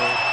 Bradford.